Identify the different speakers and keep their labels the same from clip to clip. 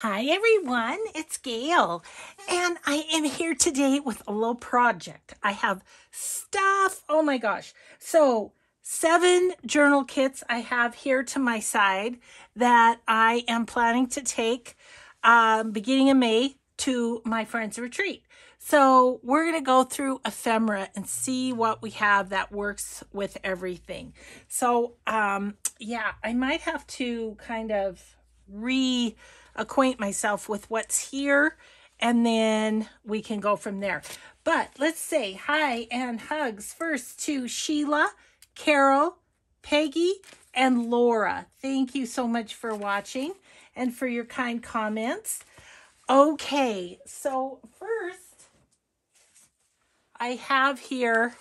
Speaker 1: Hi everyone, it's Gayle, and I am here today with a little project. I have stuff, oh my gosh. So, seven journal kits I have here to my side that I am planning to take um, beginning of May to my friend's retreat. So, we're going to go through ephemera and see what we have that works with everything. So, um, yeah, I might have to kind of re acquaint myself with what's here and then we can go from there. But let's say hi and hugs first to Sheila, Carol, Peggy, and Laura. Thank you so much for watching and for your kind comments. Okay, so first I have here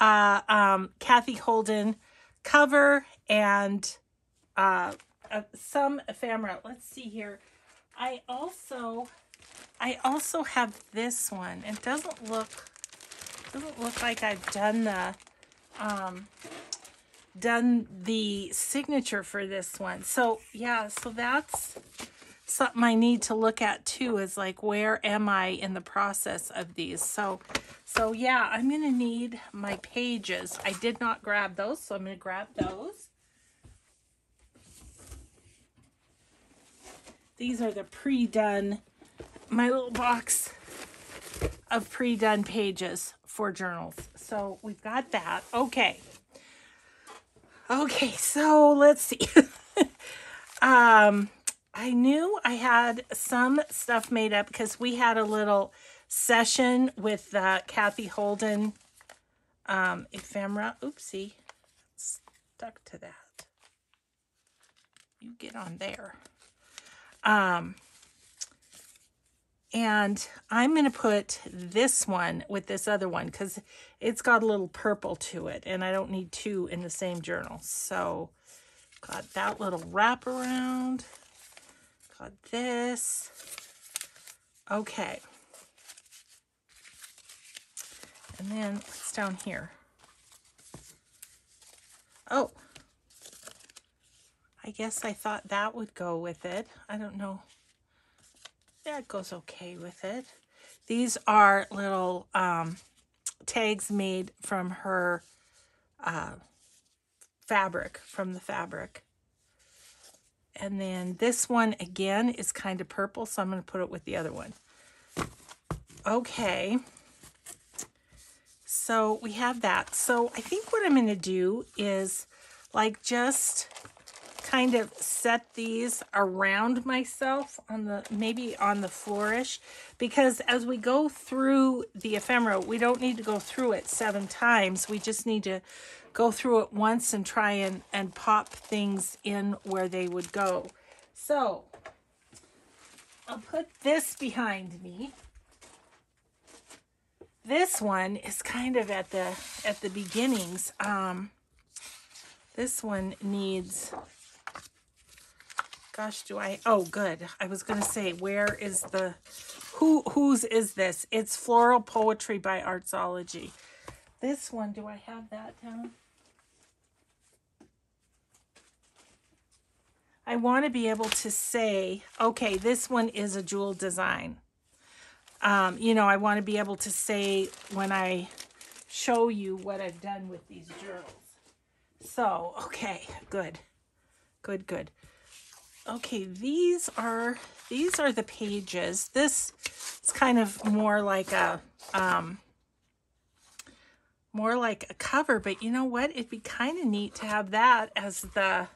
Speaker 1: uh, um, Kathy Holden cover and uh, uh, some ephemera. Let's see here. I also, I also have this one. It doesn't look, doesn't look like I've done the, um, done the signature for this one. So yeah, so that's something I need to look at too is like, where am I in the process of these? So, so yeah, I'm going to need my pages. I did not grab those, so I'm going to grab those. These are the pre-done, my little box of pre-done pages for journals. So we've got that. Okay. Okay, so let's see. um, I knew I had some stuff made up because we had a little session with uh, Kathy Holden um, ephemera. Oopsie, stuck to that. You get on there. Um, and I'm going to put this one with this other one because it's got a little purple to it and I don't need two in the same journal. So got that little wraparound. Got this. Okay. And then what's down here? Oh, I guess I thought that would go with it. I don't know. That goes okay with it. These are little um, tags made from her uh, fabric, from the fabric. And then this one, again, is kind of purple, so I'm going to put it with the other one. Okay. So we have that. So I think what I'm going to do is like just kind of set these around myself on the maybe on the flourish because as we go through the ephemera we don't need to go through it seven times. We just need to go through it once and try and and pop things in where they would go. So I'll put this behind me. This one is kind of at the at the beginnings. Um this one needs gosh, do I, oh, good. I was going to say, where is the, who, whose is this? It's Floral Poetry by Artsology. This one, do I have that down? I want to be able to say, okay, this one is a jewel design. Um, you know, I want to be able to say when I show you what I've done with these journals. So, okay, good, good, good. Okay, these are these are the pages. This is kind of more like a um more like a cover, but you know what? It'd be kind of neat to have that as the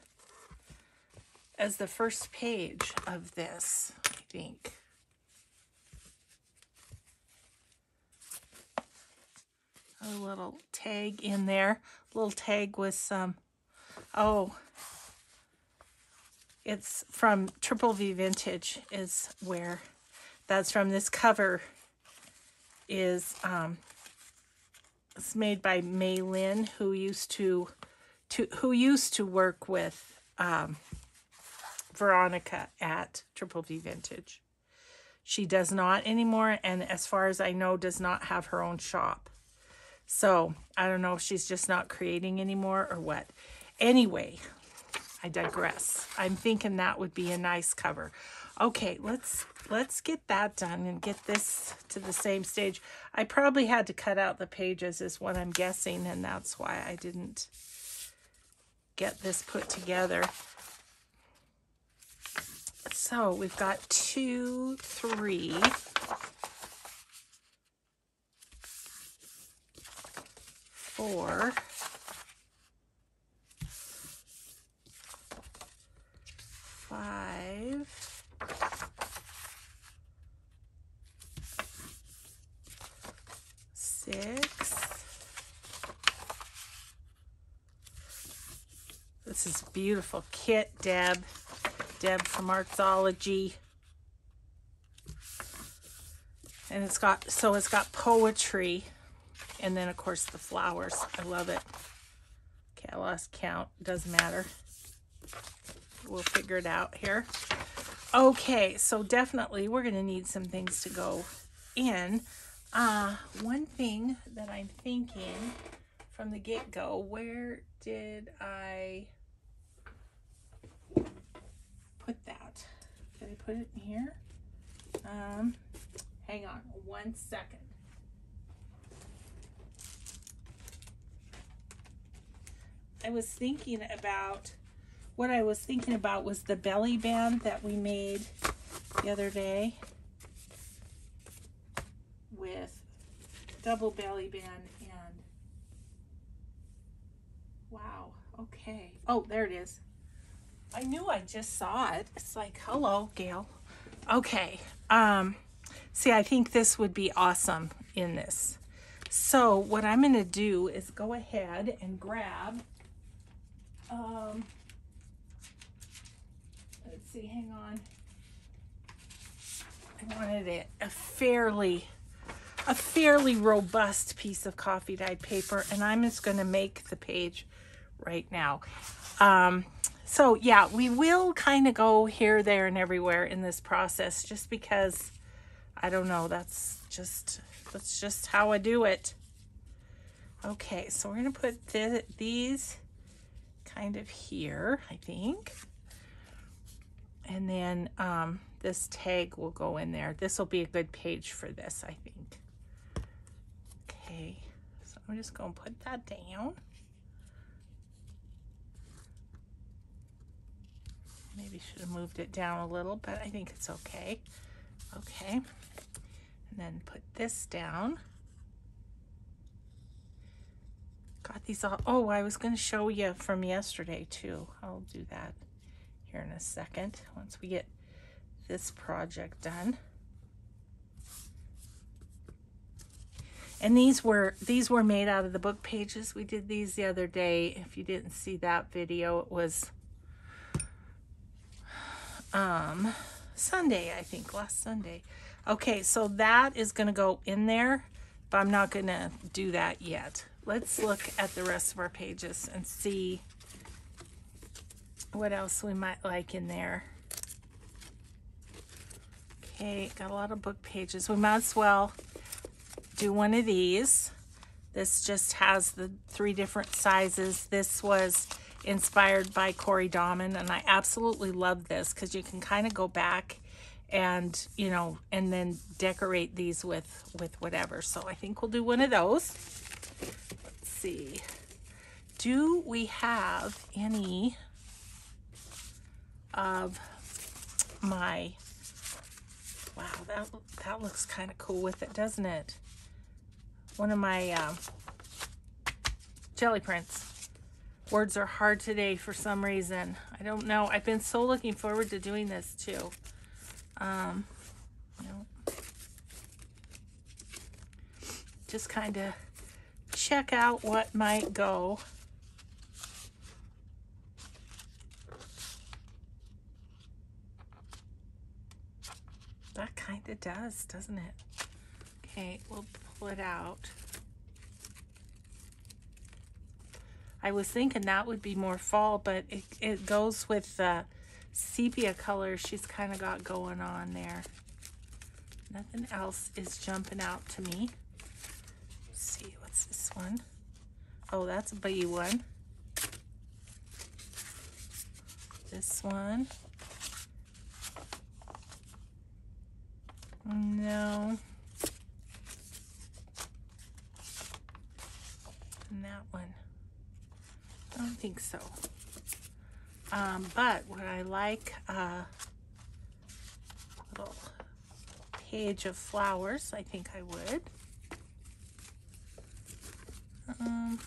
Speaker 1: as the first page of this, I think. A little tag in there, a little tag with some, oh, it's from Triple V Vintage is where that's from. This cover is um, it's made by May Lynn, who used to to who used to work with um, Veronica at Triple V Vintage. She does not anymore, and as far as I know, does not have her own shop. So I don't know if she's just not creating anymore or what. Anyway, I digress. I'm thinking that would be a nice cover. Okay, let's let's get that done and get this to the same stage. I probably had to cut out the pages is what I'm guessing, and that's why I didn't get this put together. So we've got two, three, four, five, six. This is beautiful kit, Deb. Deb from Artsology. And it's got, so it's got poetry. And then, of course, the flowers. I love it. Okay, I lost count. Doesn't matter. We'll figure it out here. Okay, so definitely we're going to need some things to go in. Uh, one thing that I'm thinking from the get-go, where did I put that? Did I put it in here? Um, hang on one second. I was thinking about what I was thinking about was the belly band that we made the other day with double belly band and wow okay. Oh there it is. I knew I just saw it. It's like hello Gayle. Okay um see I think this would be awesome in this. So what I'm gonna do is go ahead and grab um see hang on I wanted it a fairly a fairly robust piece of coffee dyed paper and I'm just going to make the page right now. Um, so yeah, we will kind of go here, there, and everywhere in this process just because, I don't know, that's just, that's just how I do it. Okay, so we're to put th these kind of here, I think. And then um, this tag will go in there. This will be a good page for this, I think. Okay, so I'm just to put that down. Maybe should have moved it down a little, but I think it's okay. Okay, and then put this down. Got these all, oh, I was to show you from yesterday too. I'll do that here in a second once we get this project done. And these were these were made out of the book pages. We did these the other day. If you didn't see that video, it was um, Sunday, I think, last Sunday. Okay, so that is going to go in there, but I'm not going to do that yet. Let's look at the rest of our pages and see what else we might like in there. Okay, got a lot of book pages. We might as well do one of these. This just has the three different sizes. This was inspired by Corey Dahman, and I absolutely love this because you can kind of go back and, you know, and then decorate these with, with whatever. So I think we'll do one of those. Let's see. Do we have any of my, wow, that, that looks kind of cool with it, doesn't it? one of my uh, jelly prints. Words are hard today for some reason. I don't know. I've been so looking forward to doing this too. Um, you know, just kind of check out what might go. That kind of does, doesn't it? Okay, we'll pull it out. I was thinking that would be more fall, but it, it goes with the sepia color she's kind of got going on there. Nothing else is jumping out to me. Let's see, what's this one? Oh, that's a bee one. This one. No. And that one. I don't think so. Um, but what I like a little page of flowers? I think I would. Um,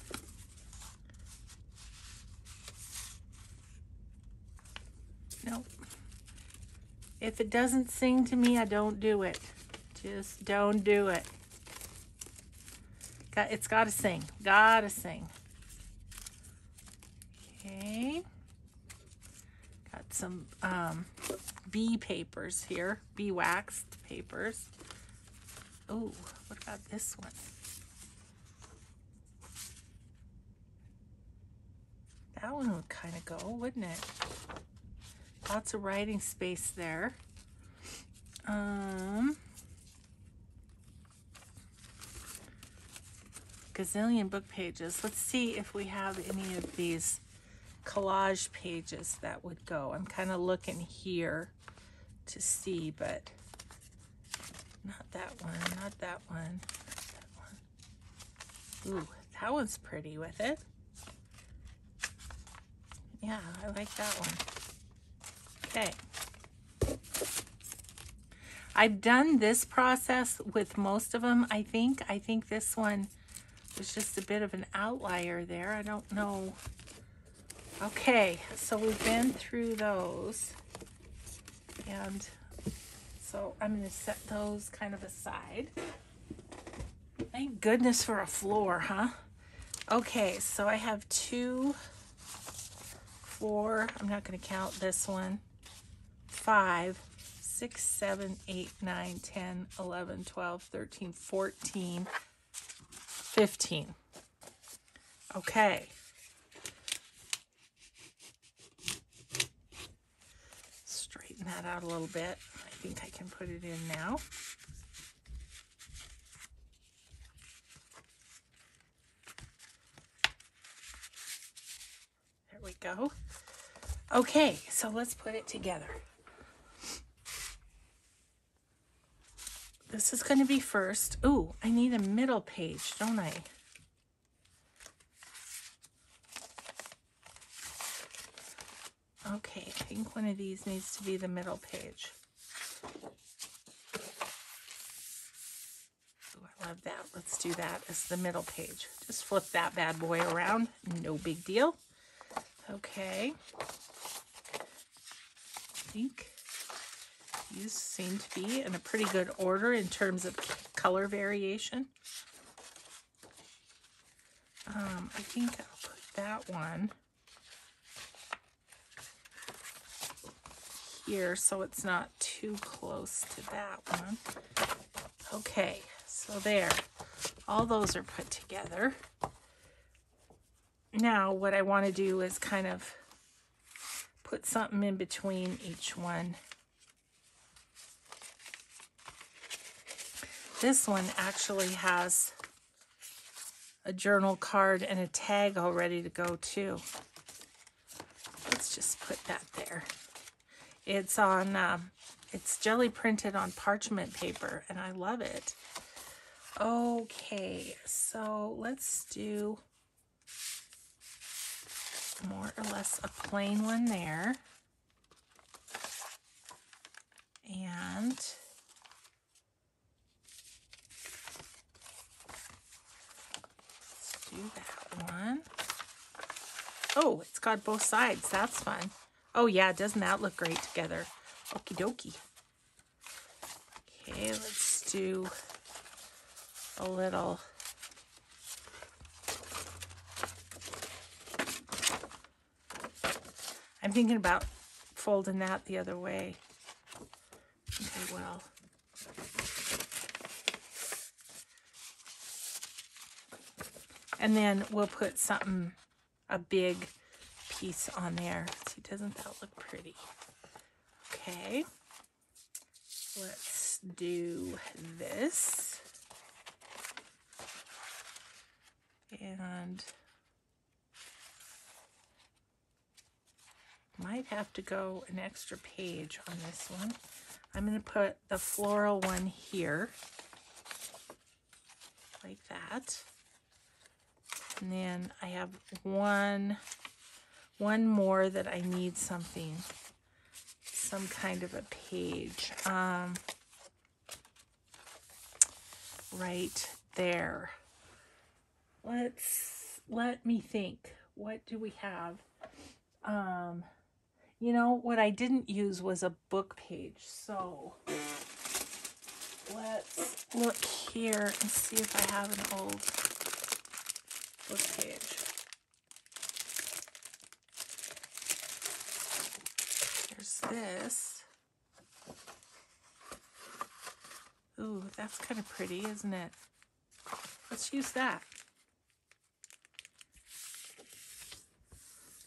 Speaker 1: nope. If it doesn't sing to me, I don't do it. Just don't do it. It's got to sing. Got to sing. Okay. Got some um, bee papers here. Bee waxed papers. Oh, what about this one? That one would kind of go, wouldn't it? Lots of writing space there. Um, gazillion book pages. Let's see if we have any of these collage pages that would go. I'm kind of looking here to see, but not that one, not that one, that one. Ooh, that one's pretty with it. Yeah, I like that one. Okay. I've done this process with most of them, I think. I think this one was just a bit of an outlier there. I don't know. Okay, so we've been through those. And so I'm going to set those kind of aside. Thank goodness for a floor, huh? Okay, so I have two, four, I'm not going to count this one, five, six, seven, eight, nine, 10, 11, 12, 13, 14, 15. Okay. Straighten that out a little bit. I think I can put it in now. There we go. Okay, so let's put it together. This is going to be first. Ooh, I need a middle page, don't I? Okay, I think one of these needs to be the middle page. Ooh, I love that. Let's do that as the middle page. Just flip that bad boy around. No big deal. Okay. I think these seem to be in a pretty good order in terms of color variation. Um, I think I'll put that one here so it's not too close to that one. Okay, so there. All those are put together. Now what I want to do is kind of put something in between each one. This one actually has a journal card and a tag all ready to go too. Let's just put that there. It's on, um, it's jelly printed on parchment paper and I love it. Okay, so let's do more or less a plain one there. And do that one. Oh, it's got both sides. That's fun. Oh yeah, doesn't that look great together? Okie dokie. Okay, let's do a little I'm thinking about folding that the other way. Okay, well. And then we'll put something, a big piece on there. See, doesn't that look pretty? Okay. Let's do this. And might have to go an extra page on this one. I'm going to put the floral one here. Like that. And then I have one, one more that I need something, some kind of a page. Um, right there. Let's, let me think. What do we have? Um, you know, what I didn't use was a book page. So let's look here and see if I have an old book page. There's this. Ooh, that's kind of pretty, isn't it? Let's use that.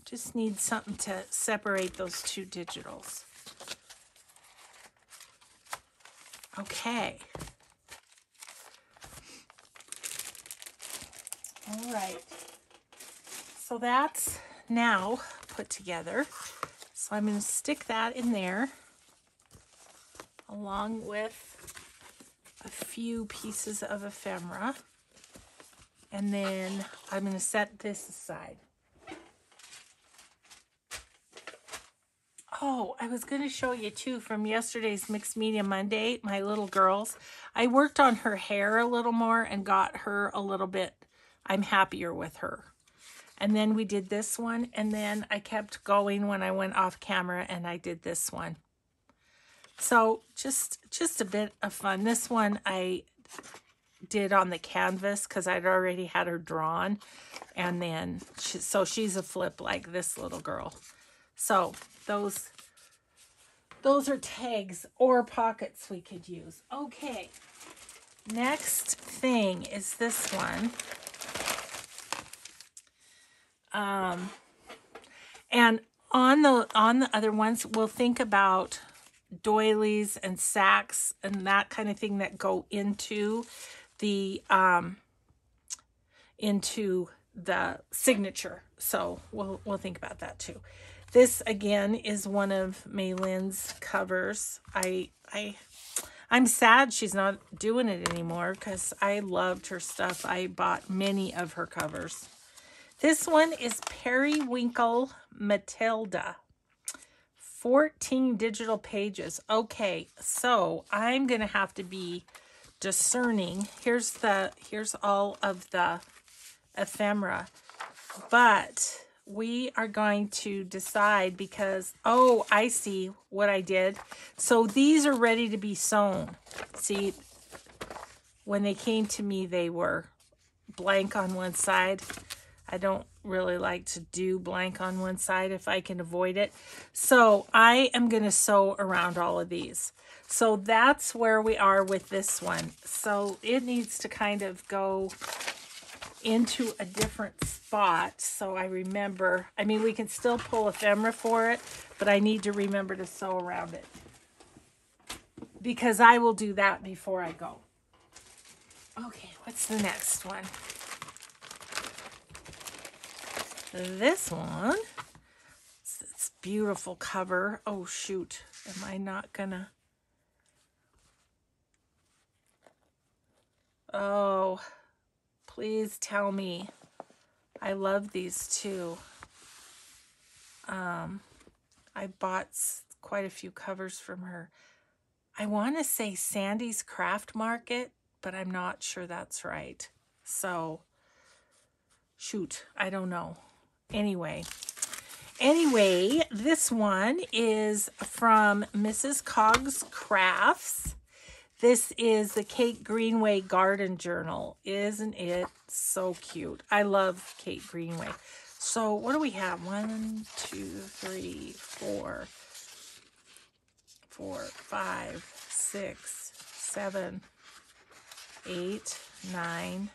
Speaker 1: Just need something to separate those two digitals. Okay. All right. So that's now put together. So I'm going to stick that in there along with a few pieces of ephemera. And then I'm going to set this aside. Oh, I was going to show you too from yesterday's Mixed Media Monday, my little girls. I worked on her hair a little more and got her a little bit, I'm happier with her. And then we did this one, and then I kept going when I went off camera and I did this one. So just, just a bit of fun. This one I did on the canvas because I'd already had her drawn. And then, she, so she's a flip like this little girl. So those those are tags or pockets we could use. Okay. Next thing is this one. Um, and on the on the other ones, we'll think about doilies and sacks and that kind of thing that go into the um, into the signature. So we'll we'll think about that too. This again is one of Maylin's covers. I I I'm sad she's not doing it anymore because I loved her stuff. I bought many of her covers. This one is Periwinkle Matilda. 14 digital pages. Okay, so I'm going to have to be discerning. Here's the here's all of the ephemera. But we are going to decide because, oh, I see what I did. So these are ready to be sewn. See, when they came to me, they were blank on one side. I don't really like to do blank on one side if I can avoid it. So I am going to sew around all of these. So that's where we are with this one. So it needs to kind of go into a different spot so I remember. I mean, we can still pull ephemera for it, but I need to remember to sew around it because I will do that before I go. Okay, what's the next one? This one, it's, it's beautiful cover. Oh, shoot. Am I not gonna? Oh, Please tell me. I love these too. Um, I bought quite a few covers from her. I want to say Sandy's Craft Market, but I'm not sure that's right. So, shoot, I don't know. Anyway, anyway, this one is from Mrs. Coggs Crafts. This is the Kate Greenaway Garden Journal. Isn't it so cute? I love Kate Greenaway. So what do we have? One, two, three, four, four, five, six, seven, eight, nine,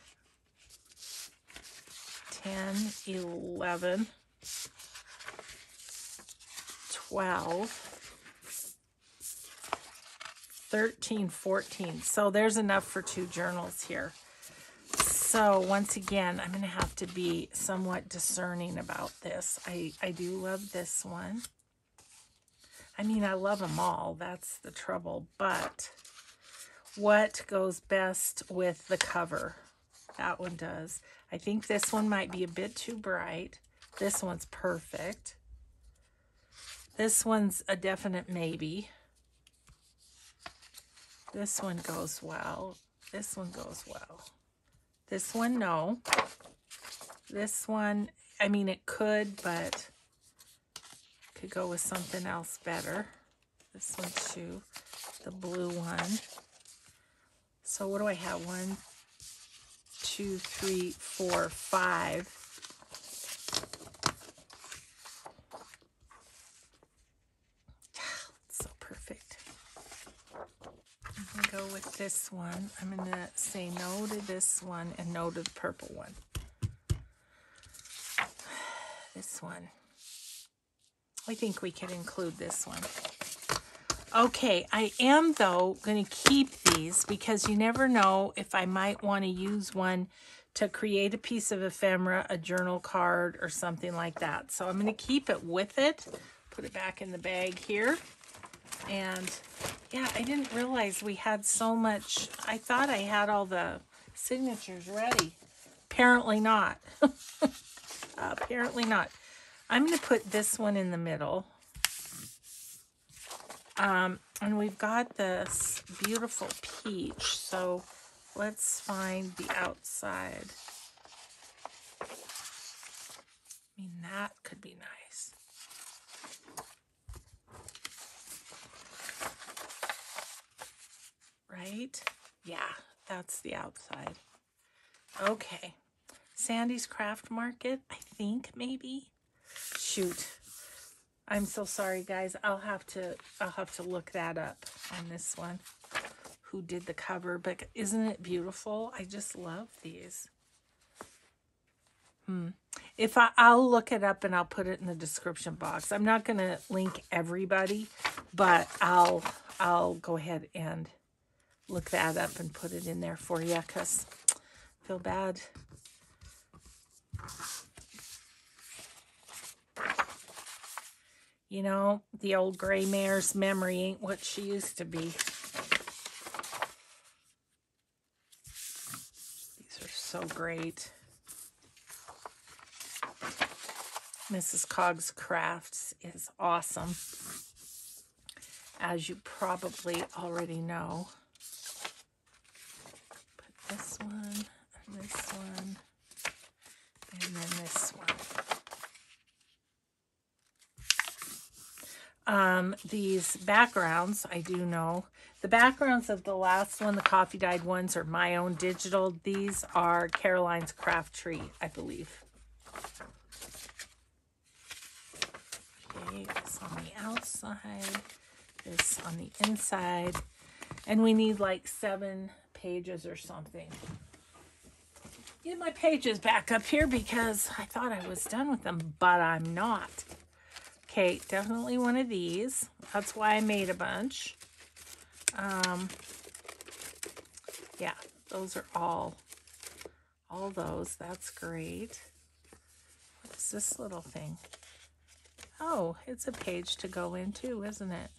Speaker 1: ten, eleven, twelve. 13, 14. So there's enough for two journals here. So once again, I'm going to have to be somewhat discerning about this. I, I do love this one. I mean, I love them all. That's the trouble. But what goes best with the cover? That one does. I think this one might be a bit too bright. This one's perfect. This one's a definite maybe. This one goes well. This one goes well. This one, no. This one, I mean, it could, but could go with something else better. This one too, the blue one. So what do I have? One, two, three, four, five. so perfect. I'm going to go with this one. I'm going to say no to this one and no to the purple one. This one. I think we can include this one. Okay, I am, though, going to keep these because you never know if I might want to use one to create a piece of ephemera, a journal card, or something like that. So I'm going to keep it with it, put it back in the bag here. And yeah, I didn't realize we had so much. I thought I had all the signatures ready. Apparently not. Apparently not. I'm going to put this one in the middle. Um, and we've got this beautiful peach. So let's find the outside. I mean, that could be nice. Right? Yeah, that's the outside. Okay. Sandy's Craft Market, I think, maybe shoot. I'm so sorry, guys. I'll have to I'll have to look that up on this one. Who did the cover? But isn't it beautiful? I just love these. Hmm. If I, I'll look it up and I'll put it in the description box. I'm not going to link everybody, but I'll I'll go ahead and look that up and put it in there for you because feel bad. You know, the old gray mare's memory ain't what she used to be. These are so great. Mrs. Cog's Crafts is awesome, as you probably already know. Put this one, this one, and then this one. Um, these backgrounds, I do know. The backgrounds of the last one, the coffee dyed ones, are my own digital. These are Caroline's Craft Tree, I believe. Okay, this on the outside, this on the inside. And we need like seven pages or something. Get my pages back up here because I thought I was done with them, but I'm not. Okay, definitely one of these. That's why I made a bunch. Um, yeah, those are all, all those. That's great. What is this little thing? Oh, it's a page to go into, isn't it?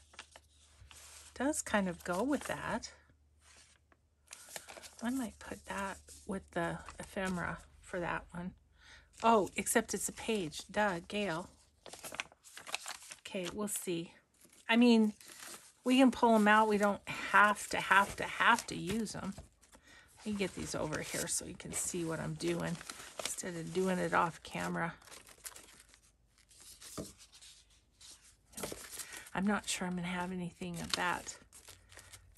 Speaker 1: Does kind of go with that. I might put that with the ephemera for that one. Oh, except it's a page. Duh, Gayle. Okay, we'll see. I mean, we can pull them out. We don't have to, have to, have to use them. Let me get these over here so you can see what I'm doing instead of doing it off camera. I'm not sure I'm going to have anything of that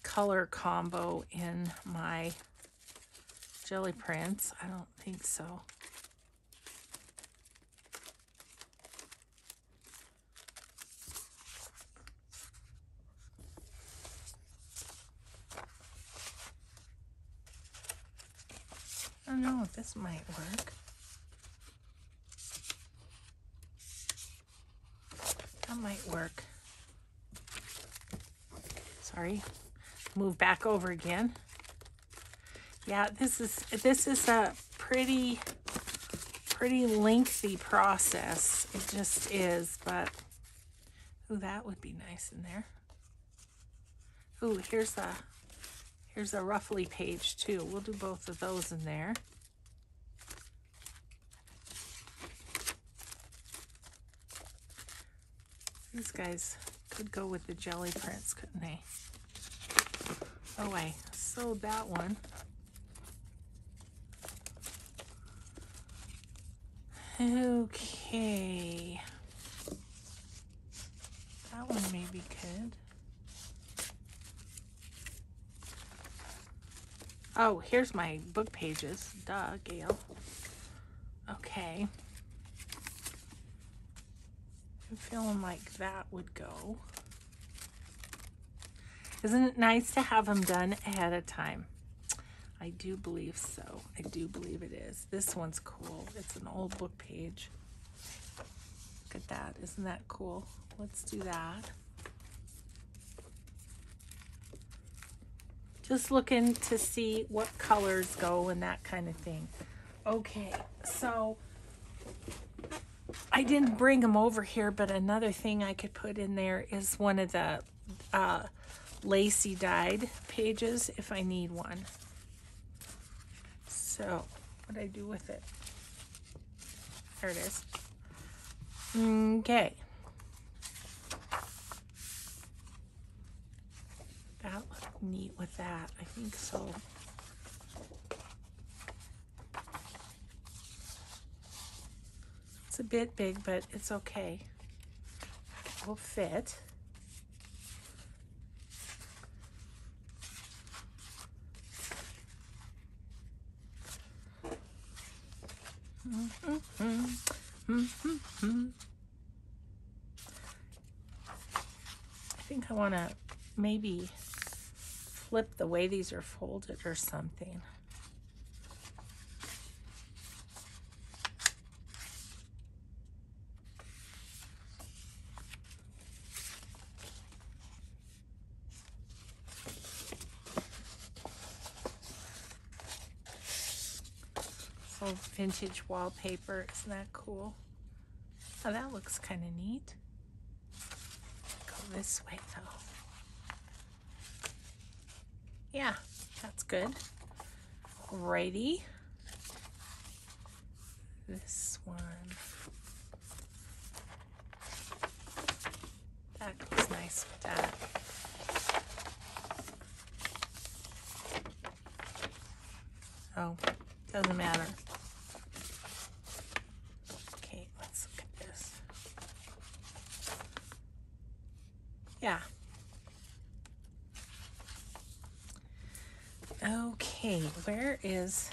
Speaker 1: color combo in my jelly prints. I don't think so. I don't know if this might work. That might work. Sorry. Move back over again. Yeah, this is this is a pretty pretty lengthy process. It just is, but Ooh, that would be nice in there. Ooh, here's a here's a roughly page too. We'll do both of those in there. These guys could go with the jelly prints, couldn't they? Oh, I sewed that one. Okay. That one maybe could. Oh, here's my book pages. Duh, Gayle. Okay. I'm feeling like that would go. Isn't it nice to have them done ahead of time? I do believe so. I do believe it is. This one's cool. It's an old book page. Look at that. Isn't that cool? Let's do that. Just looking to see what colors go and that kind of thing. Okay, so I didn't bring them over here, but another thing I could put in there is one of the uh, lacy dyed pages if I need one. So, what I do with it? There it is. Okay. That looked neat with that. I think so. It's a bit big, but it's okay. It will fit. I think I want to maybe flip the way these are folded or something. So vintage wallpaper, isn't that cool? Oh, that looks kind of neat. Go this way though. Yeah, that's good. Righty. This one. That goes nice with that. Oh, doesn't matter. Okay, let's look at this. Yeah. Okay, where is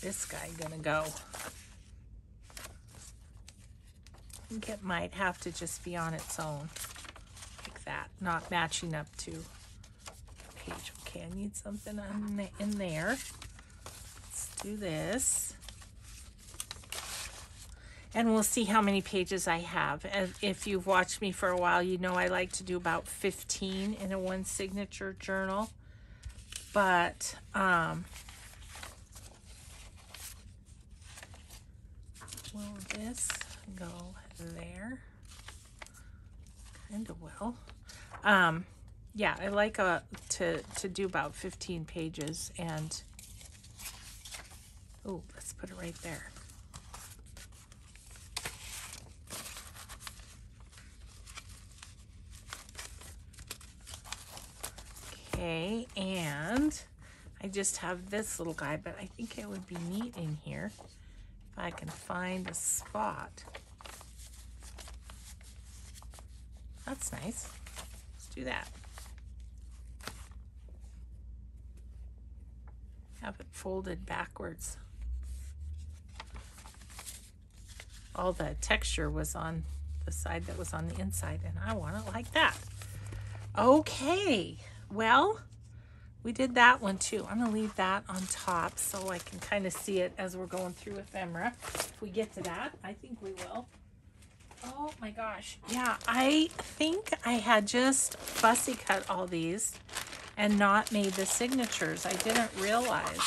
Speaker 1: this guy gonna go? I think it might have to just be on its own, like that, not matching up to page. Okay, I need something in there. Let's do this. And we'll see how many pages I have. If you've watched me for a while, you know I like to do about 15 in a one signature journal. But, um, will this go there? Kind of will. Um, yeah, I like uh, to, to do about 15 pages and, oh, let's put it right there. Okay, and I just have this little guy, but I think it would be neat in here if I can find a spot. That's nice. Let's do that. Have it folded backwards. All the texture was on the side that was on the inside, and I want it like that. Okay. Well, we did that one too. I'm to leave that on top so I can kind of see it as we're going through ephemera. If we get to that, I think we will. Oh my gosh. Yeah, I think I had just fussy cut all these and not made the signatures. I didn't realize.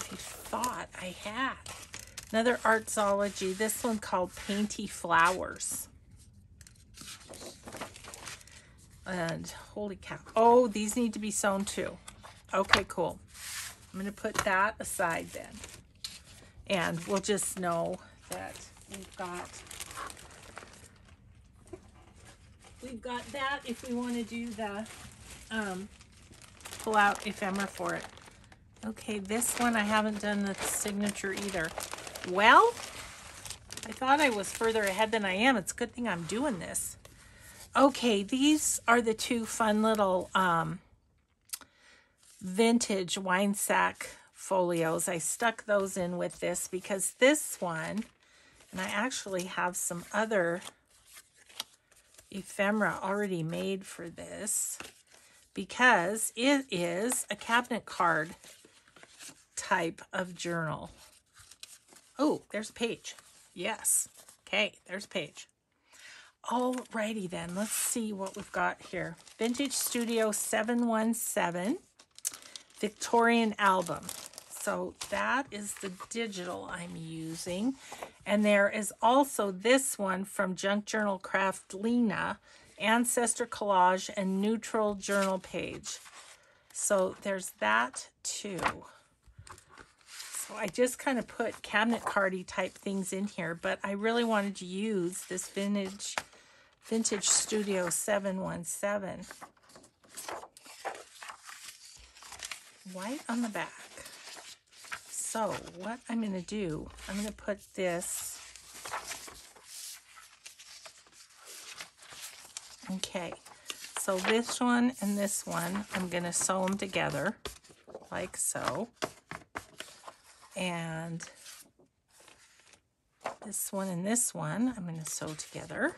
Speaker 1: I thought I had. Another Artsology. This one called Painty Flowers. And holy cow. Oh, these need to be sewn too. Okay, cool. I'm going to put that aside then. And we'll just know that we've got we've got that if we want to do the um, pull out ephemera for it. Okay, this one I haven't done the signature either. Well, I thought I was further ahead than I am. It's a good thing I'm doing this. Okay, these are the two fun little um, vintage wine sack folios. I stuck those in with this because this one, and I actually have some other ephemera already made for this because it is a cabinet card type of journal. Oh, there's a page. Yes. Okay, there's a page. Alrighty then, let's see what we've got here. Vintage Studio 717 Victorian album. So that is the digital I'm using. And there is also this one from Junk Journal Craft Lena, Ancestor Collage, and Neutral Journal Page. So there's that too. So I just kind of put cabinet cardy type things in here, but I really wanted to use this vintage Vintage Studio 717. White on the back. So what I'm going to do, I'm going to put this, okay, so this one and this one, I'm going to sew them together like so. And this one and this one, I'm going to sew together.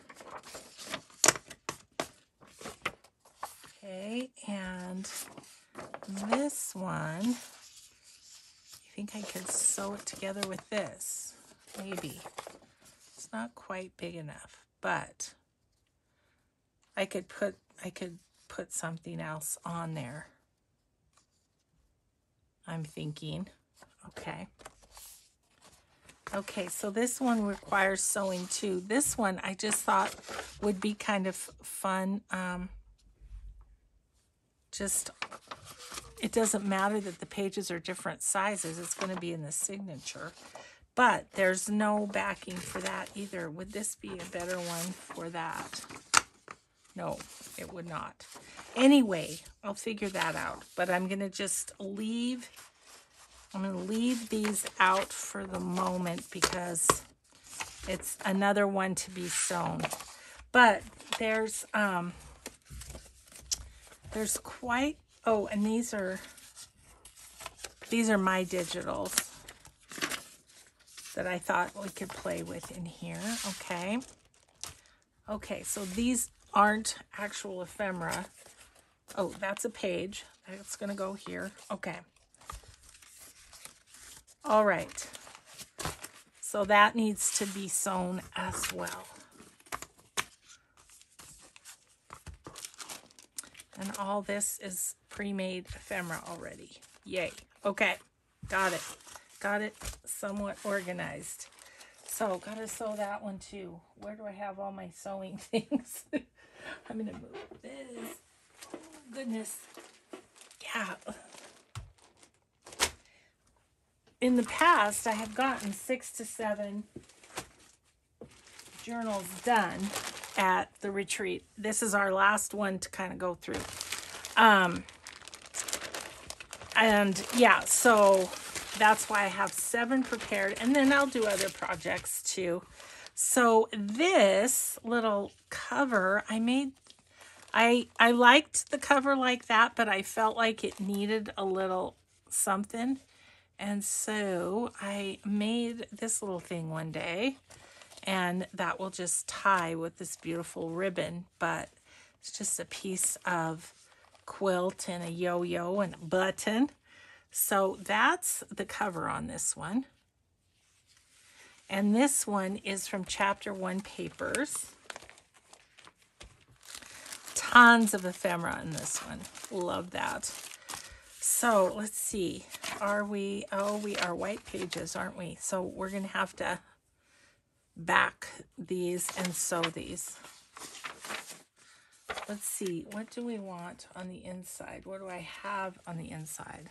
Speaker 1: Okay, and this one, I think I could sew it together with this. Maybe. It's not quite big enough, but I could put I could put something else on there. I'm thinking. Okay. Okay, so this one requires sewing too. This one I just thought would be kind of fun. Um, just it doesn't matter that the pages are different sizes. It's going to be in the signature. But there's no backing for that either. Would this be a better one for that? No, it would not. Anyway, I'll figure that out. But I'm going to just leave, I'm going to leave these out for the moment because it's another one to be sewn. But there's, um, there's quite Oh, and these are, these are my digitals that I thought we could play with in here. Okay. Okay, so these aren't actual ephemera. Oh, that's a page. That's going to go here. Okay. All right. So that needs to be sewn as well. And all this is pre-made ephemera already. Yay. Okay. Got it. Got it somewhat organized. So, got to sew that one too. Where do I have all my sewing things? I'm to move this. Oh, goodness. Yeah. In the past, I have gotten six to seven journals done at the retreat. This is our last one to kind of go through. Um, and yeah, so that's why I have seven prepared. And then I'll do other projects too. So this little cover, I made, I, I liked the cover like that, but I felt like it needed a little something. And so I made this little thing one day and that will just tie with this beautiful ribbon, but it's just a piece of quilt and a yo-yo and a button. So that's the cover on this one. And this one is from Chapter 1 Papers. Tons of ephemera in this one. Love that. So let's see. are we? Oh, we are white pages, aren't we? So we're to have to back these and sew these. Let's see, what do we want on the inside? What do I have on the inside?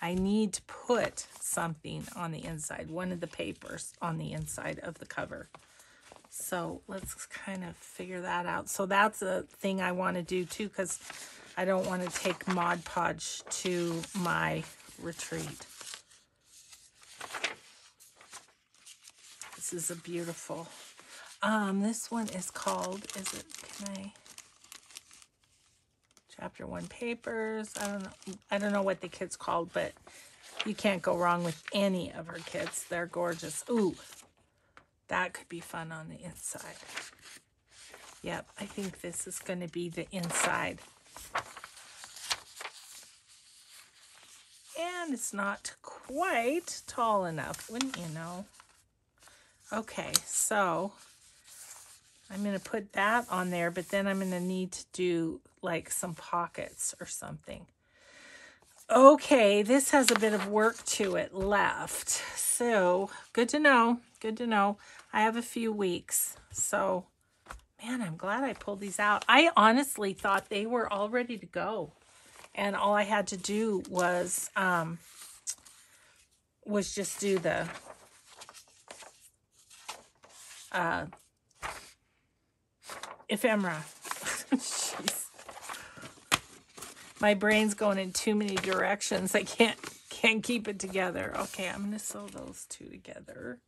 Speaker 1: I need to put something on the inside, one of the papers on the inside of the cover. So let's kind of figure that out. So that's a thing I want to do too, because I don't want to take Mod Podge to my retreat. Is a beautiful, um, this one is called, is it, can I, chapter one papers. I don't know. I don't know what the kid's called, but you can't go wrong with any of her kids. They're gorgeous. Ooh, that could be fun on the inside. Yep, I think this is going to be the inside. And it's not quite tall enough, wouldn't you know? Okay, so I'm going to put that on there, but then I'm going to need to do like some pockets or something. Okay, this has a bit of work to it left. So, good to know. Good to know. I have a few weeks. So, man, I'm glad I pulled these out. I honestly thought they were all ready to go. And all I had to do was um was just do the uh ephemera. My brain's going in too many directions. I can't can't keep it together. Okay, I'm to sew those two together.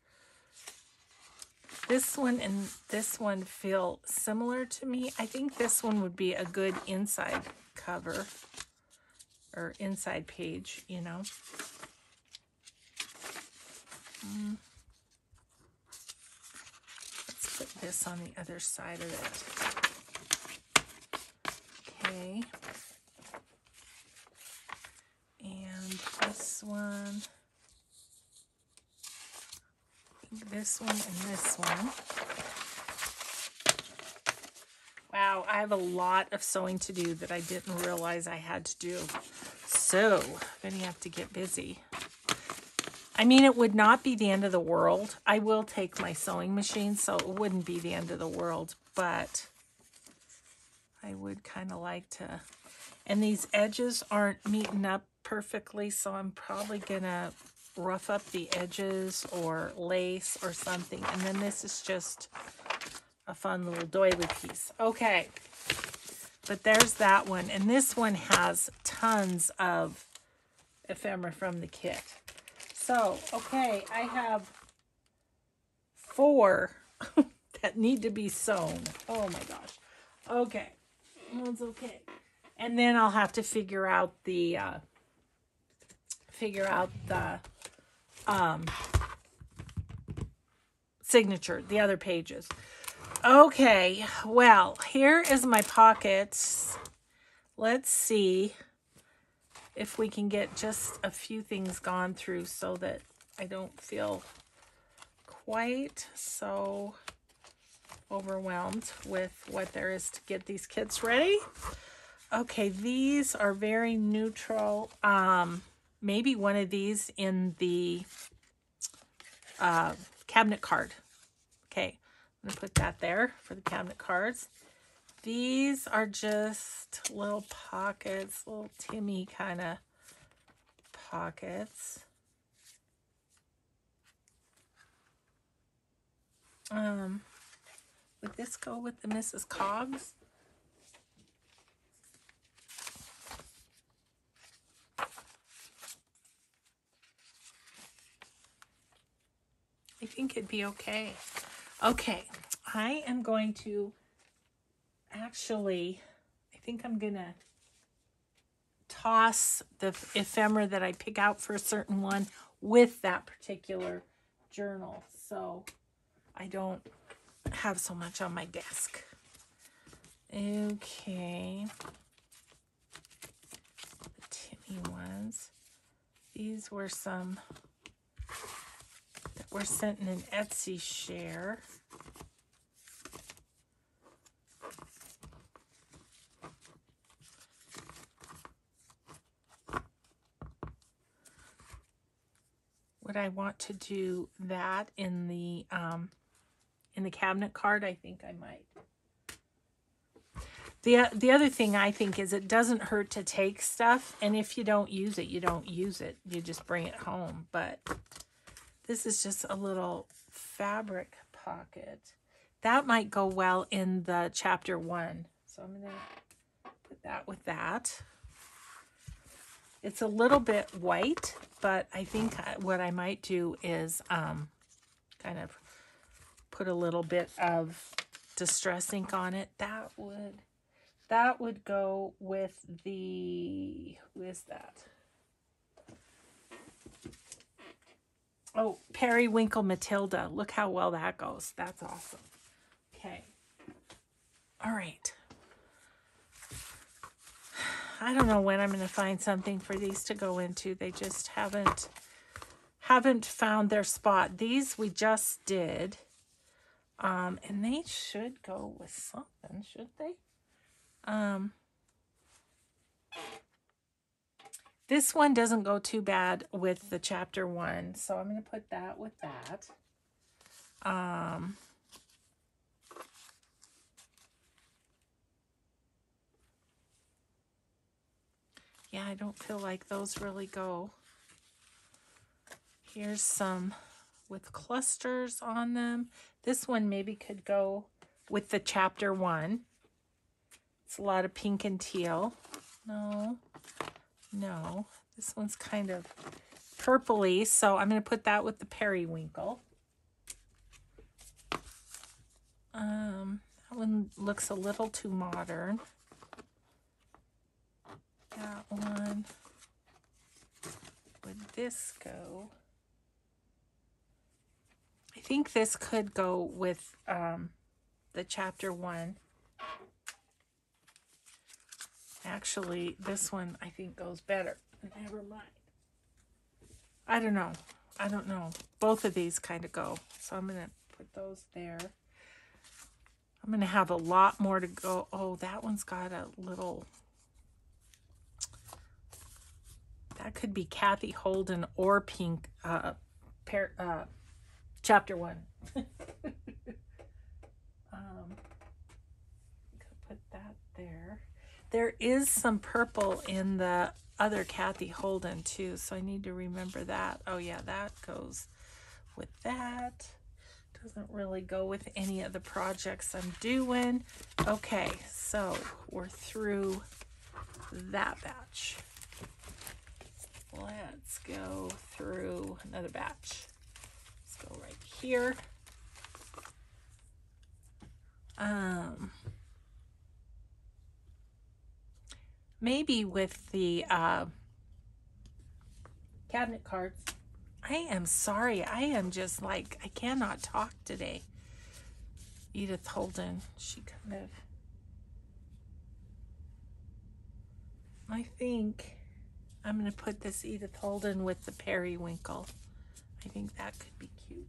Speaker 1: This one and this one feel similar to me. I think this one would be a good inside cover or inside page, you know. Mm. Let's put this on the other side of it. Okay. And this one. This one and this one. Wow, I have a lot of sewing to do that I didn't realize I had to do. So, I'm going to have to get busy. I mean, it would not be the end of the world. I will take my sewing machine, so it wouldn't be the end of the world, but I would kind of like to. And these edges aren't meeting up perfectly, so I'm probably going to rough up the edges or lace or something. And then this is just a fun little doily piece. Okay, but there's that one. And this one has tons of ephemera from the kit. So, okay, I have four that need to be sewn. Oh my gosh. Okay. That's okay. And then I'll have to figure out the, uh, figure out the, um, signature, the other pages. Okay, well, here is my pockets. Let's see if we can get just a few things gone through so that I don't feel quite so overwhelmed with what there is to get these kits ready. Okay, these are very neutral. Um, maybe one of these in the uh, cabinet card. Okay, I'm going to put that there for the cabinet cards. These are just little pockets, little Timmy kind of pockets. Um, would this go with the Mrs. Coggs? I think it'd be okay. Okay, I am going to actually, I think I'm going to toss the ephemera that I pick out for a certain one with that particular journal. So I don't have so much on my desk. Okay. The Timmy ones. These were some that were sent in an Etsy share. Would I want to do that in the um, in the cabinet card? I think I might. The, the other thing I think is it doesn't hurt to take stuff, and if you don't use it, you don't use it. You just bring it home. But this is just a little fabric pocket. That might go well in the chapter one. So I'm going to put that with that. It's a little bit white, but I think what I might do is um, kind of put a little bit of distress ink on it. That would that would go with the, who is that? Oh, Periwinkle Matilda. Look how well that goes. That's awesome. Okay. All right. I don't know when I'm going to find something for these to go into. They just haven't haven't found their spot. These we just did. Um, and they should go with something, should they? Um, this one doesn't go too bad with the chapter one, so I'm going to put that with that. Um, yeah, I don't feel like those really go. Here's some with clusters on them. This one maybe could go with the chapter one. It's a lot of pink and teal. No, no. This one's kind of purpley, so I'm going to put that with the periwinkle. Um, that one looks a little too modern. That one. Would this go? I think this could go with um, the chapter one. Actually, this one I think goes better. Never mind. I don't know. I don't know. Both of these kind of go. So I'm going to put those there. I'm going to have a lot more to go. Oh, that one's got a little... That could be Kathy Holden or Pink, uh, pair, uh, chapter one. um, put that there. There is some purple in the other Kathy Holden too, so I need to remember that. Oh yeah, that goes with that. Doesn't really go with any of the projects I'm doing. Okay, so we're through that batch. Let's go through another batch. Let's go right here. Um, maybe with the uh, cabinet cards. I am sorry. I am just like, I cannot talk today. Edith Holden, she kind of, I think I'm going to put this Edith Holden with the periwinkle. I think that could be cute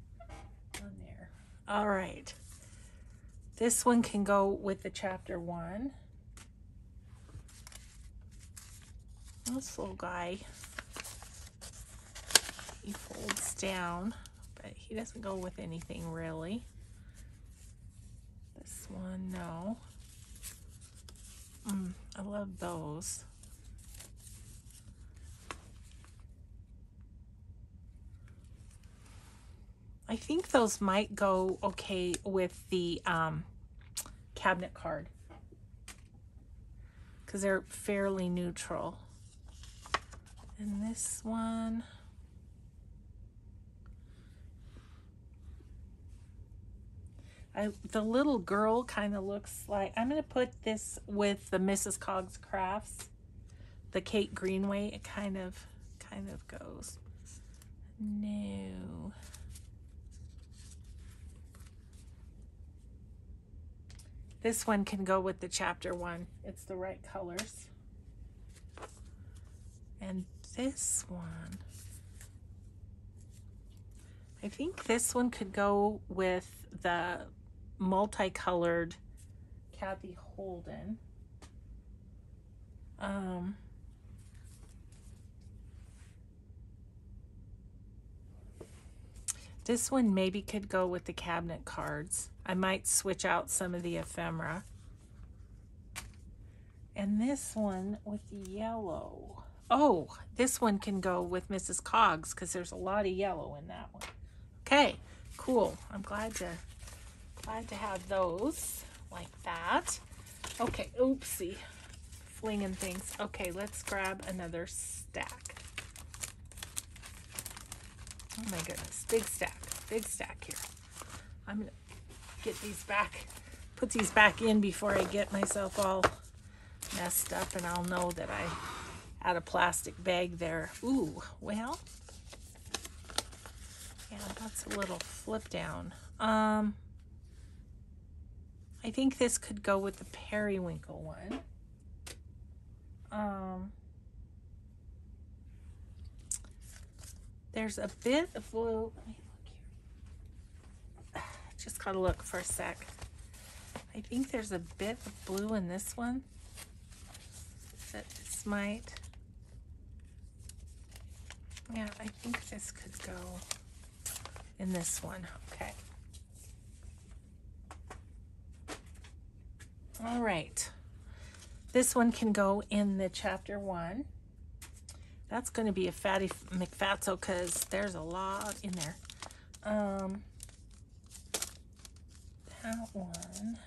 Speaker 1: on there. All right. This one can go with the chapter one. This little guy, he folds down, but he doesn't go with anything really. This one, no. Mm, I love those. I think those might go okay with the um, cabinet card because they're fairly neutral. And this one, I, the little girl kind of looks like, I'm going to put this with the Mrs. Coggs Crafts, the Kate Greenaway. It kind of, kind of goes. No. This one can go with the chapter one. It's the right colors. And this one, I think this one could go with the multicolored Kathy Holden. Um, This one maybe could go with the cabinet cards. I might switch out some of the ephemera. And this one with the yellow. Oh, this one can go with Mrs. Coggs because there's a lot of yellow in that one. Okay, cool. I'm glad to glad to have those like that. Okay, oopsie. Flinging things. Okay, let's grab another stack. Oh my goodness, big stack, big stack here. I'm get these back, put these back in before I get myself all messed up and I'll know that I had a plastic bag there. Ooh, well, yeah, that's a little flip down. Um, I think this could go with the periwinkle one. Um, there's a bit of blue. Let me. Just gotta look for a sec. I think there's a bit of blue in this one. That this might. Yeah, I think this could go in this one. Okay. All right. This one can go in the chapter one. That's going to be a fatty McFatso because there's a lot in there. Um, that one.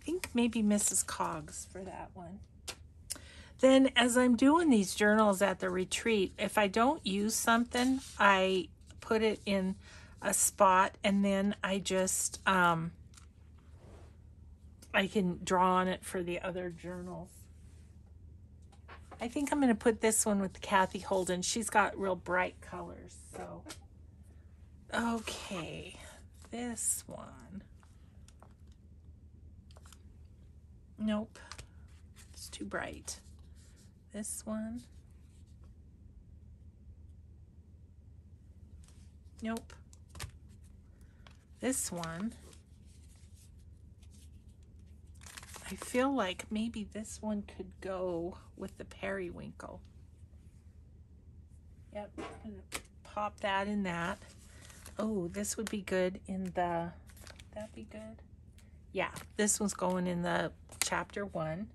Speaker 1: I think maybe Mrs. Coggs for that one. Then as I'm doing these journals at the retreat, if I don't use something, I put it in a spot and then I just, um, I can draw on it for the other journals. I think I'm going to put this one with Kathy Holden. She's got real bright colors. So, okay, this one. Nope, it's too bright. This one. Nope. This one. I feel like maybe this one could go with the periwinkle. Yep, pop that in that. Oh, this would be good in the, that'd be good. Yeah, this one's going in the chapter one.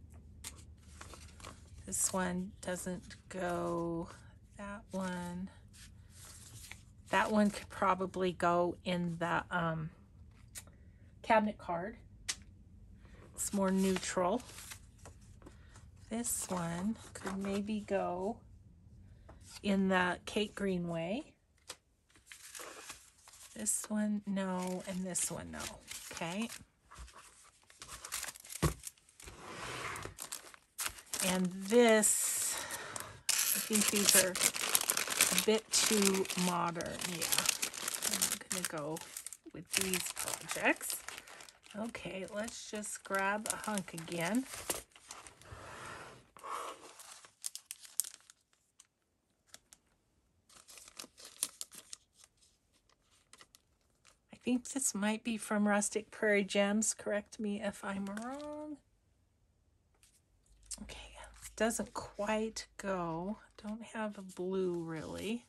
Speaker 1: This one doesn't go, that one. That one could probably go in the um, cabinet card. It's more neutral. This one could maybe go in the Kate Greenaway. This one, no, and this one, no. Okay. And this, I think these are a bit too modern. Yeah, I'm going to go with these projects. Okay, let's just grab a hunk again. Think this might be from Rustic Prairie Gems. Correct me if I'm wrong. Okay, doesn't quite go. Don't have a blue really.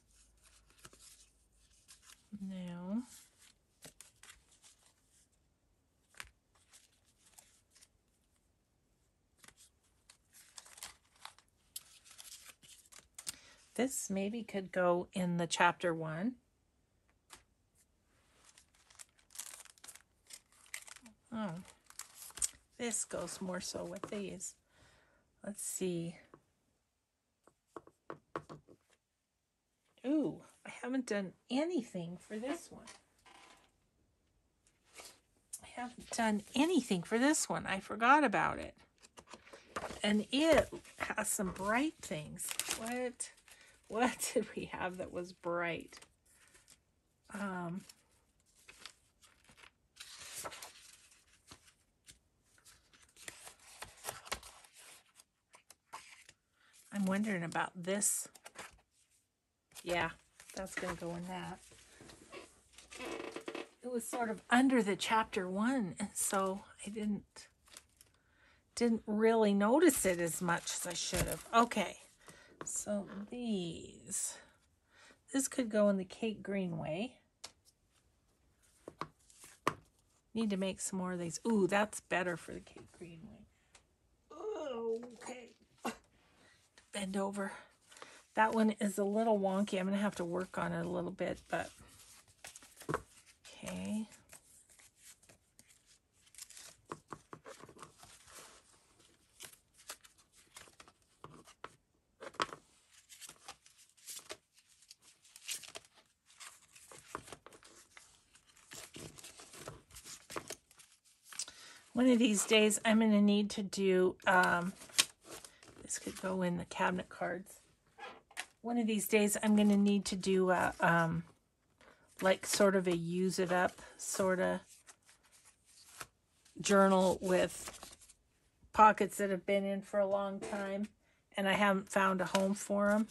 Speaker 1: No. This maybe could go in the chapter one. Oh, this goes more so with these. Let's see. Ooh, I haven't done anything for this one. I haven't done anything for this one. I forgot about it. And it has some bright things. What? What did we have that was bright? Um, I'm wondering about this. Yeah, that's going to go in that. It was sort of under the chapter one, and so I didn't didn't really notice it as much as I should have. Okay. So these, This could go in the Kate Greenaway. Need to make some more of these. Ooh, that's better for the Kate Greenaway. Oh, okay. Bend over. That one is a little wonky. I'm going to have to work on it a little bit, but okay. One of these days, I'm going to need to do, um, could go in the cabinet cards. One of these days, I'm going to need to do a, um, like sort of a use it up sort of journal with pockets that have been in for a long time and I haven't found a home for them.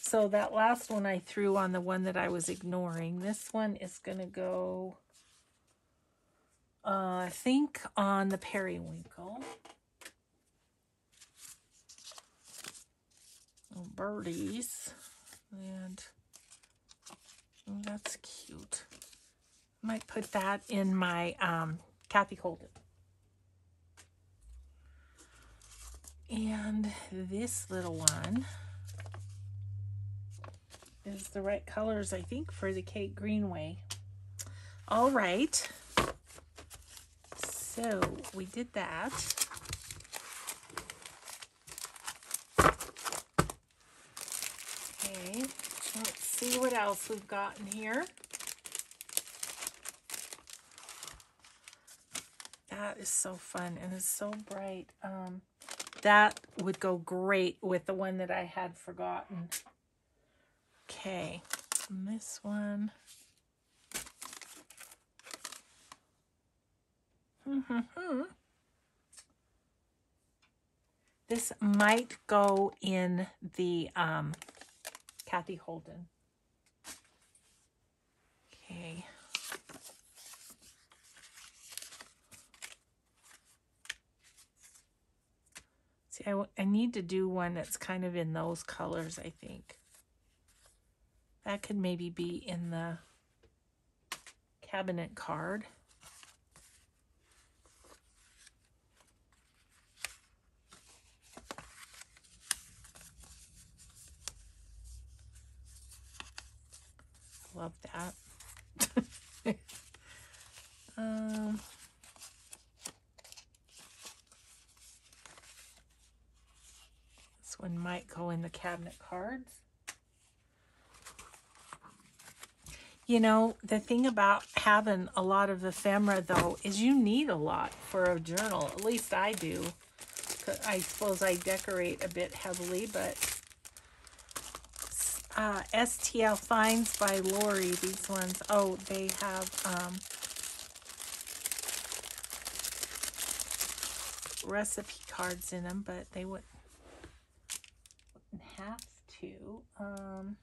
Speaker 1: So that last one I threw on the one that I was ignoring. This one is going to go uh, I think on the periwinkle. Birdies. And that's cute. Might put that in my um, Kathy Holden. And this little one is the right colors, I think, for the Kate Greenaway. All right. So we did that. Okay, let's see what else we've got in here. That is so fun and it's so bright. Um, that would go great with the one that I had forgotten. Okay, and this one. This might go in the um, Kathy Holden. Okay. See, I, I need to do one that's kind of in those colors, I think. That could maybe be in the cabinet card. love that. um, this one might go in the cabinet cards. You know, the thing about having a lot of ephemera, though, is you need a lot for a journal. At least I do. I suppose I decorate a bit heavily, but uh, STL Finds by Lori. These ones, oh, they have um, recipe cards in them, but they wouldn't, have to. Um,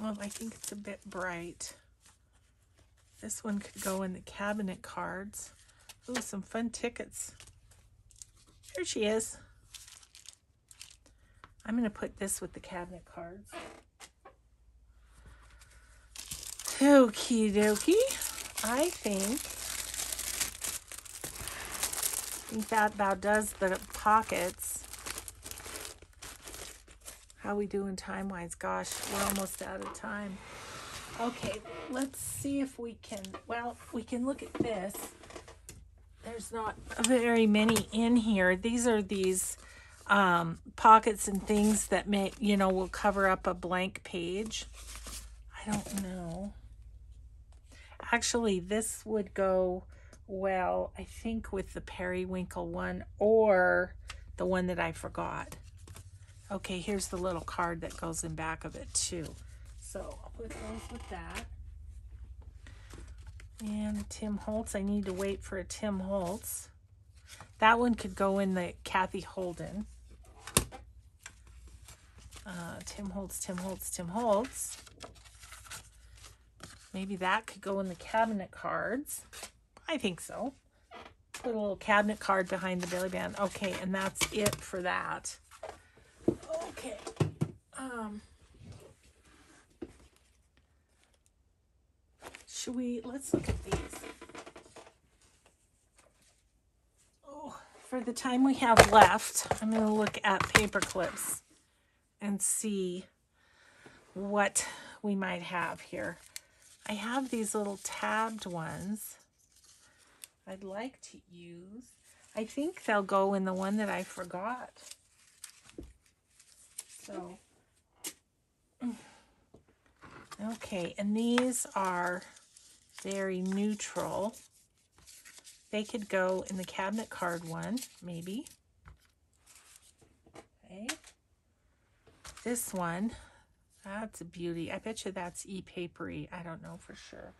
Speaker 1: well, I think it's a bit bright. This one could go in the cabinet cards. Ooh, some fun tickets. Here she is. I'm going to put this with the cabinet cards. Okie dokie. I think, I think that about does the pockets. How we doing time-wise? Gosh, we're almost out of time. Okay, let's see if we can, well, we can look at this. There's not very many in here. These are these um, pockets and things that may, you know, will cover up a blank page. I don't know. Actually, this would go well, I think, with the periwinkle one or the one that I forgot. Okay, here's the little card that goes in back of it too. So I'll put those with that. And Tim Holtz, I need to wait for a Tim Holtz. That one could go in the Kathy Holden. Uh, Tim Holtz, Tim Holtz, Tim Holtz. Maybe that could go in the cabinet cards. I think so. Put a little cabinet card behind the belly band. Okay, and that's it for that. Okay. Um. Should we, let's look at these. Oh, for the time we have left, I'm going to look at paper clips and see what we might have here. I have these little tabbed ones I'd like to use. I think they'll go in the one that I forgot. So, okay, and these are very neutral. They could go in the cabinet card one, maybe. Okay. This one, that's a beauty. I bet you that's e-papery. I don't know for sure.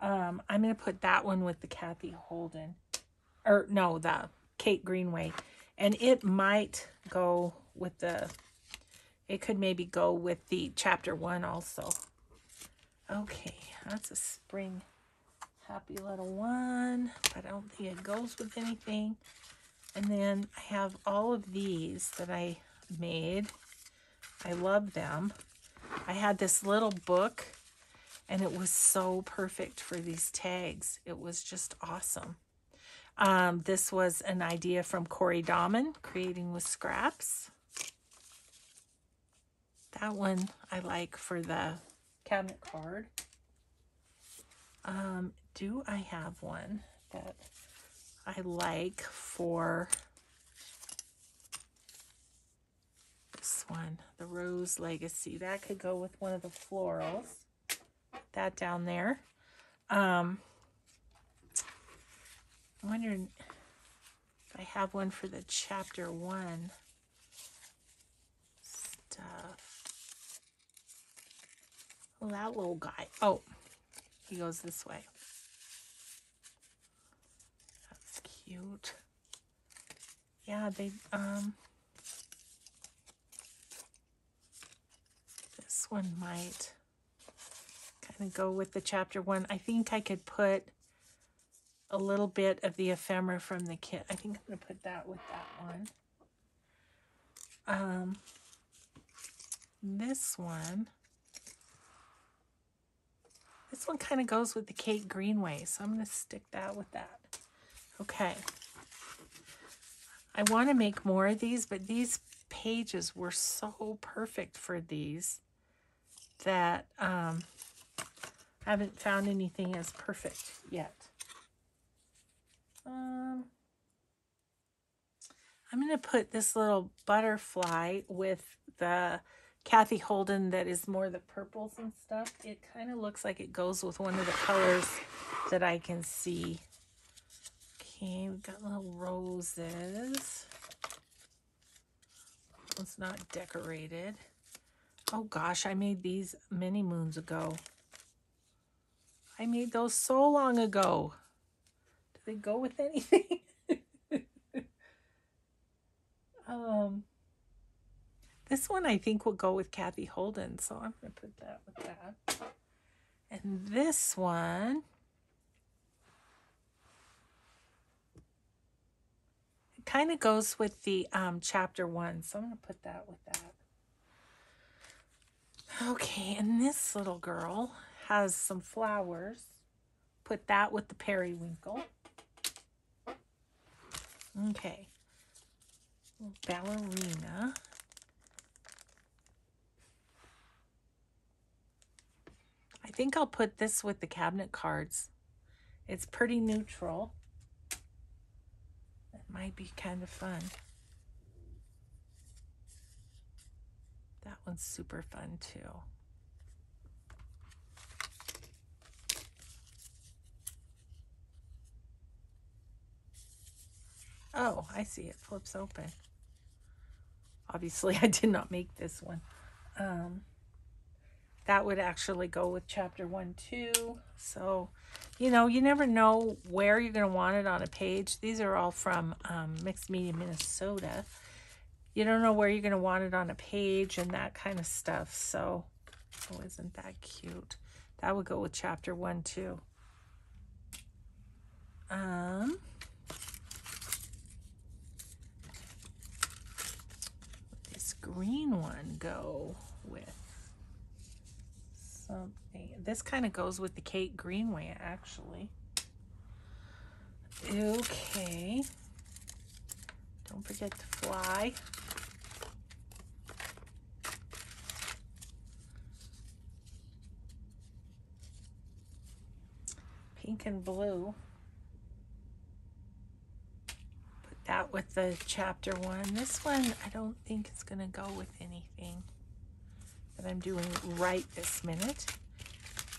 Speaker 1: Um, I'm going to put that one with the Kathy Holden. Or no, the Kate Greenaway. And it might go with the, it could maybe go with the chapter one also. Okay, that's a spring happy little one. But I don't think it goes with anything. And then I have all of these that I made. I love them. I had this little book and it was so perfect for these tags. It was just awesome. Um, this was an idea from Corey Dahman, Creating with Scraps. That one I like for the cabinet card. Um, do I have one that I like for this one, the Rose Legacy. That could go with one of the florals. that down there. Um, I'm wondering if I have one for the chapter one stuff. Well, that little guy. Oh, he goes this way. That's cute. Yeah, they, um, this one might kind of go with the chapter one. I think I could put a little bit of the ephemera from the kit. I think I'm going to put that with that one. Um, this one, this one kind of goes with the Kate Greenaway, so I'm going to stick that with that. Okay. I want to make more of these, but these pages were so perfect for these that um, I haven't found anything as perfect yet. Um, I'm going to put this little butterfly with the Kathy Holden that is more the purples and stuff. It kind of looks like it goes with one of the colors that I can see. Okay, we've got little roses. It's not decorated. Oh gosh, I made these many moons ago. I made those so long ago. Do they go with anything? um, this one I think will go with Kathy Holden, so I'm going to put that with that. And this one, it kind of goes with the um, chapter one, so I'm going to put that with that. Okay, and this little girl has some flowers. Put that with the periwinkle. Okay. Ballerina. I think I'll put this with the cabinet cards. It's pretty neutral. It might be kind of fun. That one's super fun too. Oh, I see it flips open. Obviously, I did not make this one. Um, that would actually go with chapter one, too. So, you know, you never know where you're going to want it on a page. These are all from um, Mixed Media Minnesota. You don't know where you're going to want it on a page and that kind of stuff. So, oh, isn't that cute? That would go with chapter one, too. Um, this green one go with? Something. This kind of goes with the Kate Greenaway, actually. Okay. Don't forget to fly. Pink and blue. Put that with the chapter one. This one, I don't think it's going to go with anything that I'm doing right this minute.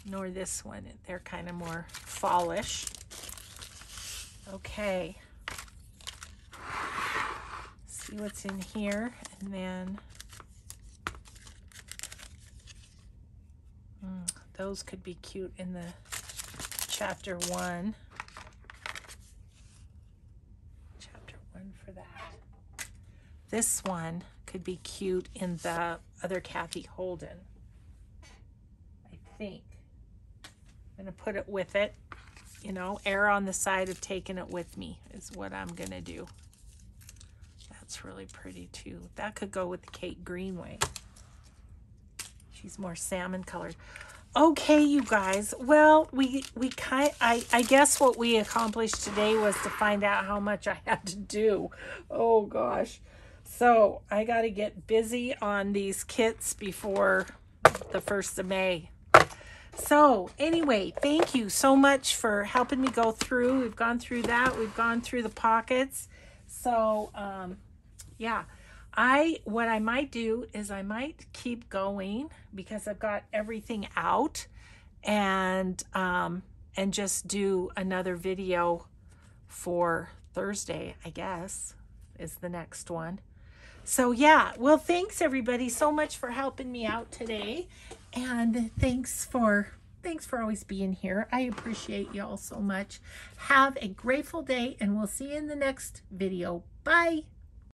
Speaker 1: Nor this one. They're kind of more fallish. Okay. See what's in here. And then mm, those could be cute in the chapter one. Chapter one for that. This one could be cute in the other Kathy Holden. I think. I'm going to put it with it. You know, err on the side of taking it with me is what I'm going to do. That's really pretty too. That could go with Kate Greenaway. She's more salmon colored. Okay, you guys. Well, we we kind I I guess what we accomplished today was to find out how much I had to do. Oh gosh. So, I got to get busy on these kits before the 1st of May. So, anyway, thank you so much for helping me go through. We've gone through that. We've gone through the pockets. So, um yeah. I what I might do is I might keep going because I've got everything out and um and just do another video for Thursday, I guess, is the next one. So yeah, well thanks everybody so much for helping me out today. And thanks for thanks for always being here. I appreciate y'all so much. Have a grateful day and we'll see you in the next video. Bye.